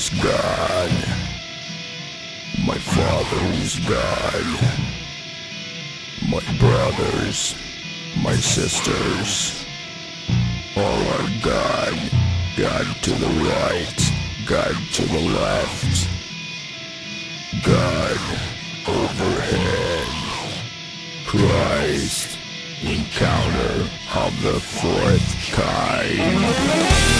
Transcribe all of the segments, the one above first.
is God. My father is God. My brothers, my sisters, all are God. God to the right, God to the left. God overhead. Christ, encounter of the fourth kind.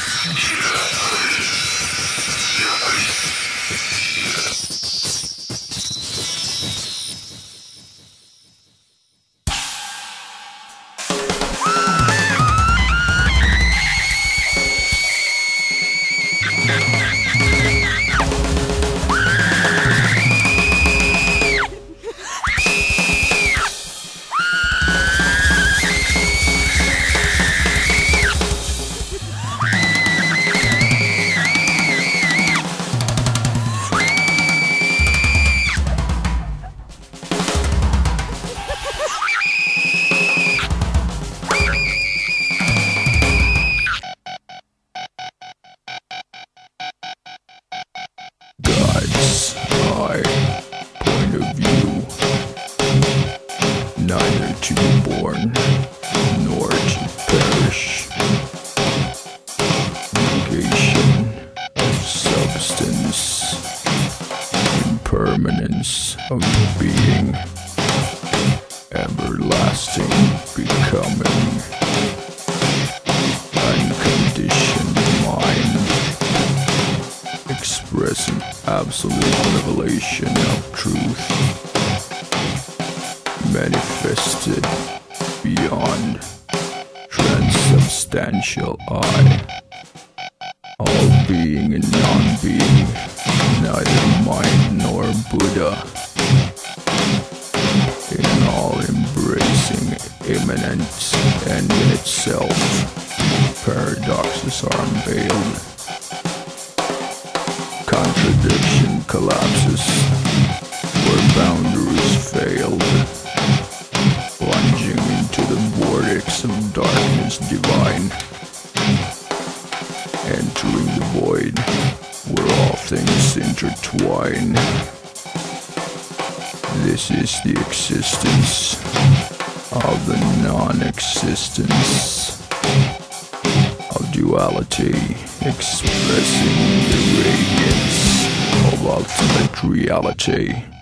Yeah. Revelation of truth manifested beyond transubstantial I. All being and non-being neither mind nor buddha in all embracing immanent and in itself paradoxes are unveiled collapses where boundaries failed, plunging into the vortex of darkness divine, entering the void where all things intertwine. This is the existence of the non-existence of duality, expressing the radiance of ultimate reality.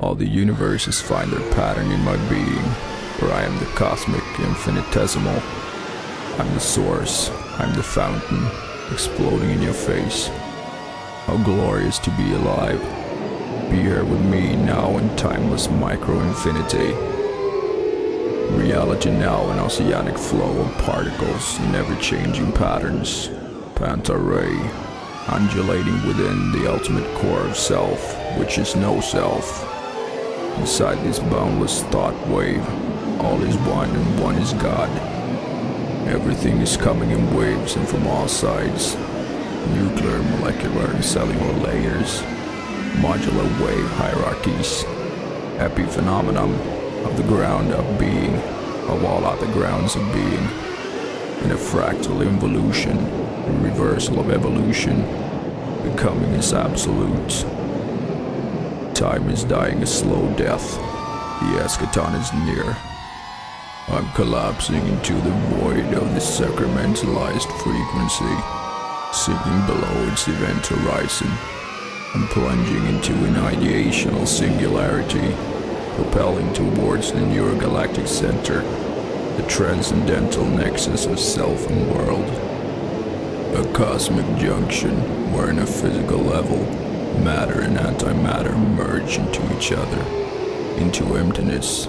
All the universes find their pattern in my being, for I am the cosmic infinitesimal. I'm the source, I'm the fountain, exploding in your face. How glorious to be alive. Be here with me now in timeless micro-infinity. Reality now an oceanic flow of particles in ever-changing patterns. Panta rhei, undulating within the ultimate core of self, which is no self. Inside this boundless thought wave, all is one and one is God. Everything is coming in waves and from all sides. Nuclear, molecular, and cellular layers. Modular wave hierarchies. Epiphenomenon of the ground of being, of all other grounds of being. In a fractal involution, a reversal of evolution. Becoming is absolute. Time is dying a slow death. The eschaton is near. I'm collapsing into the void of this sacramentalized frequency, sinking below its event horizon. I'm plunging into an ideational singularity, propelling towards the neurogalactic center, the transcendental nexus of self and world. A cosmic junction where, in a physical level, matter and antimatter merge into each other, into emptiness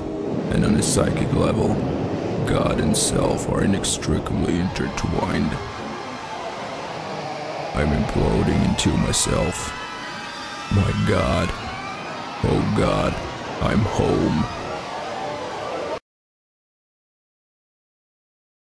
and on a psychic level, God and self are inextricably intertwined. I'm imploding into myself. My God, oh God, I'm home.